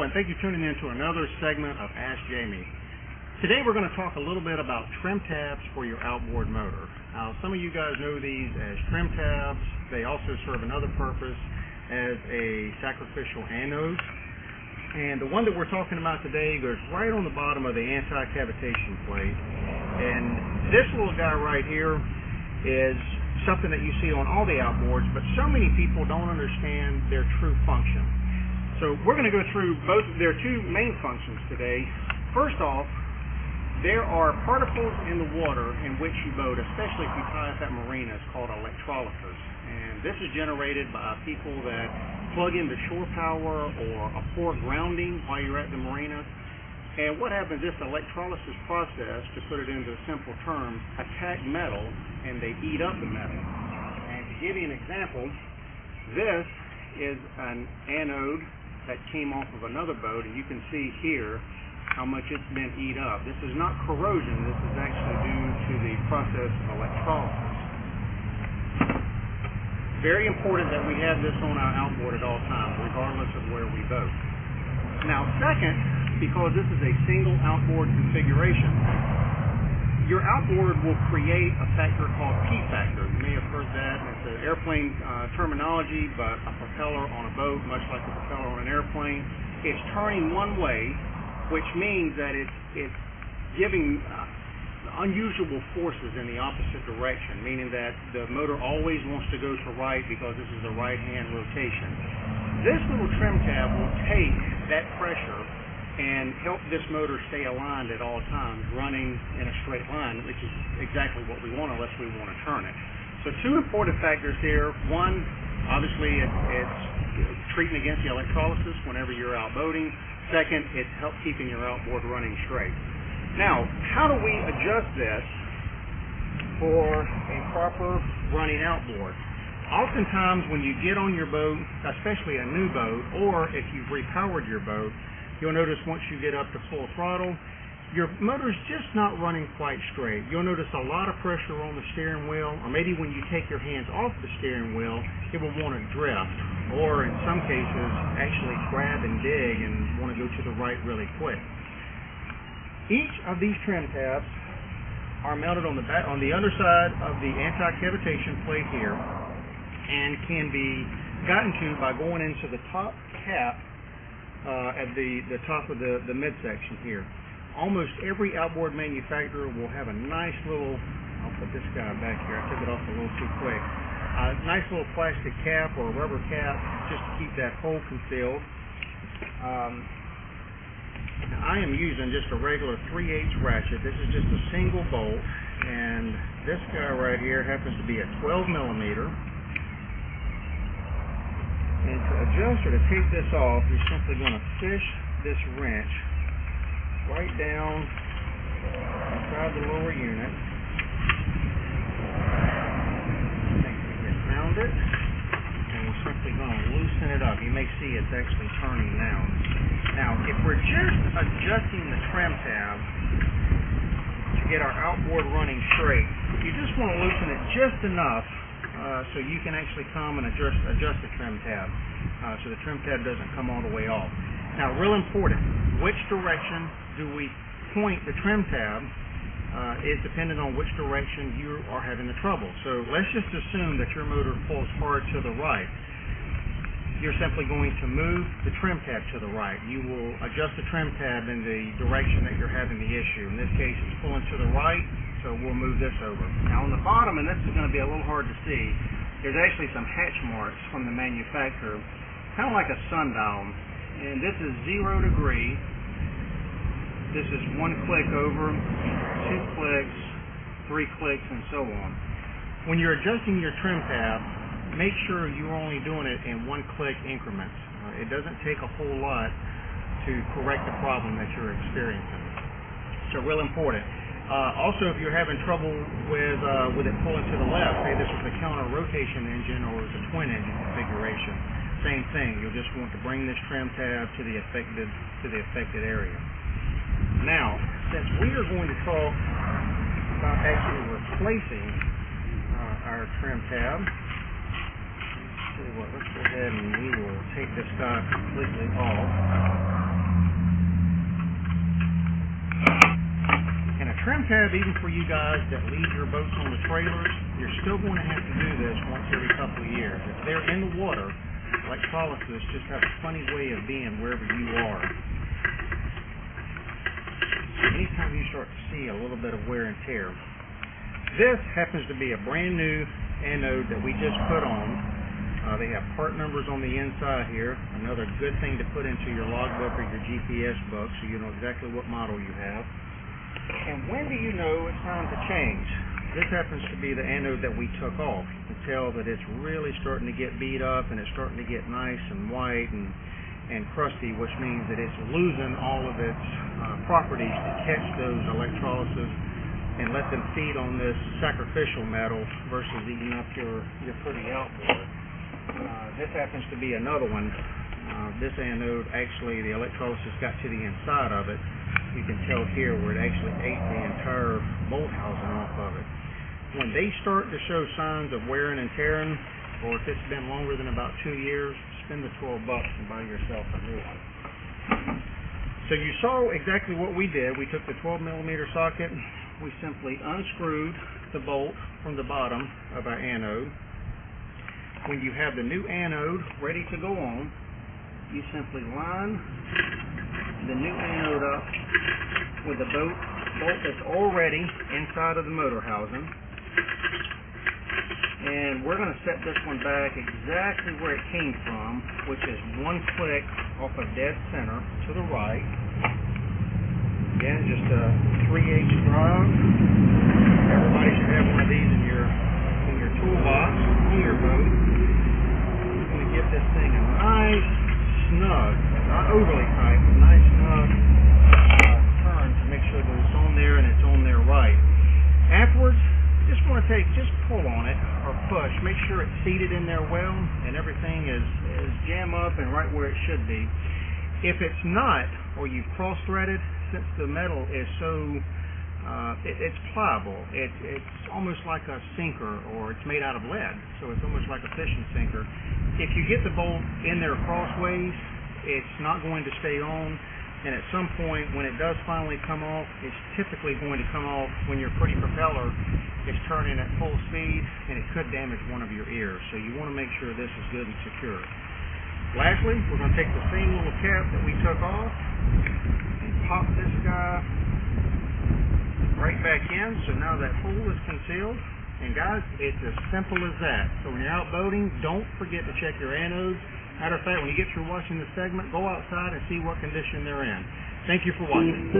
and thank you for tuning in to another segment of Ask Jamie. Today we're going to talk a little bit about trim tabs for your outboard motor. Now, some of you guys know these as trim tabs. They also serve another purpose as a sacrificial anode. And the one that we're talking about today goes right on the bottom of the anti-cavitation plate. And this little guy right here is something that you see on all the outboards, but so many people don't understand their true function. So we're going to go through both. There are two main functions today. First off, there are particles in the water in which you boat, especially if you tie up at marinas, called electrolysis. And this is generated by people that plug into shore power or a poor grounding while you're at the marina. And what happens is the electrolysis process, to put it into simple terms, attack metal and they eat up the metal. And to give you an example, this is an anode that came off of another boat, and you can see here how much it's been eat up. This is not corrosion, this is actually due to the process of electrolysis. Very important that we have this on our outboard at all times, regardless of where we boat. Now, second, because this is a single outboard configuration, your outboard will create a factor called P factor. You may have heard that. It's an airplane uh, terminology, but a propeller on a boat, much like a propeller on an airplane, it's turning one way, which means that it's it's giving uh, unusual forces in the opposite direction, meaning that the motor always wants to go to right because this is a right-hand rotation. This little trim tab will take that pressure and help this motor stay aligned at all times, running in a straight line, which is exactly what we want unless we want to turn it. So two important factors here. One, obviously, it, it's treating against the electrolysis whenever you're out boating. Second, it's help keeping your outboard running straight. Now, how do we adjust this for a proper running outboard? Oftentimes, when you get on your boat, especially a new boat, or if you've repowered your boat, You'll notice once you get up to full throttle, your motor's just not running quite straight. You'll notice a lot of pressure on the steering wheel, or maybe when you take your hands off the steering wheel, it will want to drift, or in some cases, actually grab and dig and want to go to the right really quick. Each of these trim tabs are mounted on the back, on the underside of the anti-cavitation plate here, and can be gotten to by going into the top cap uh, at the, the top of the, the midsection here. Almost every outboard manufacturer will have a nice little, I'll put this guy back here, I took it off a little too quick, a nice little plastic cap or rubber cap just to keep that hole concealed. Um, I am using just a regular 3 8 ratchet. This is just a single bolt, and this guy right here happens to be a 12 millimeter. To adjust or to take this off, you're simply going to fish this wrench right down inside the lower unit. Around it. And we're simply going to loosen it up. You may see it's actually turning now. Now, if we're just adjusting the trim tab to get our outboard running straight, you just want to loosen it just enough uh, so you can actually come and adjust, adjust the trim tab uh, so the trim tab doesn't come all the way off. Now, real important, which direction do we point the trim tab uh, is dependent on which direction you are having the trouble. So let's just assume that your motor pulls hard to the right. You're simply going to move the trim tab to the right. You will adjust the trim tab in the direction that you're having the issue. In this case, it's pulling to the right so we'll move this over. Now on the bottom, and this is going to be a little hard to see, there's actually some hatch marks from the manufacturer, kind of like a sundial. And this is zero degree. This is one click over, two clicks, three clicks, and so on. When you're adjusting your trim tab, make sure you're only doing it in one click increments. Uh, it doesn't take a whole lot to correct the problem that you're experiencing. So real important. Uh, also, if you're having trouble with uh, with it pulling to the left, say this was a counter rotation engine or it was a twin engine configuration, same thing. You'll just want to bring this trim tab to the affected to the affected area. Now, since we are going to talk about actually replacing uh, our trim tab, what, let's go ahead and we will take this guy completely off. Trim tab, even for you guys that leave your boats on the trailers, you're still going to have to do this once every couple of years. If they're in the water, electrolysis just has a funny way of being wherever you are. Anytime you start to see a little bit of wear and tear, this happens to be a brand new anode that we just put on. Uh, they have part numbers on the inside here. Another good thing to put into your logbook or your GPS book so you know exactly what model you have. And when do you know it's time to change? This happens to be the anode that we took off. You can tell that it's really starting to get beat up and it's starting to get nice and white and, and crusty, which means that it's losing all of its uh, properties to catch those electrolysis and let them feed on this sacrificial metal versus eating up your, your pretty outboard. Uh, this happens to be another one. Uh, this anode, actually, the electrolysis got to the inside of it you can tell here where it actually ate the entire bolt housing off of it. When they start to show signs of wearing and tearing, or if it's been longer than about two years, spend the 12 bucks and buy yourself a new one. So you saw exactly what we did. We took the 12 millimeter socket, we simply unscrewed the bolt from the bottom of our anode. When you have the new anode ready to go on, you simply line the new anode up with the bolt, bolt that's already inside of the motor housing. And we're going to set this one back exactly where it came from, which is one click off of dead center to the right. Again, just a 3H drive. Everybody should have one of these in your in your toolbox on your boat. I'm going to give this thing a nice snug, not overly tight, but nice snug uh, turn to make sure that it's on there and it's on there right. Afterwards, you just want to take, just pull on it or push. Make sure it's seated in there well and everything is, is jam up and right where it should be. If it's not, or you've cross-threaded, since the metal is so uh, it, it's pliable. It, it's almost like a sinker, or it's made out of lead, so it's almost like a fishing sinker. If you get the bolt in there crossways, it's not going to stay on, and at some point, when it does finally come off, it's typically going to come off when your pretty propeller is turning at full speed, and it could damage one of your ears. So you want to make sure this is good and secure. Lastly, we're going to take the same little cap that we took off and pop this guy right back in. So now that hole is concealed. And guys, it's as simple as that. So when you're out boating, don't forget to check your anodes. Matter of fact, when you get through watching the segment, go outside and see what condition they're in. Thank you for watching.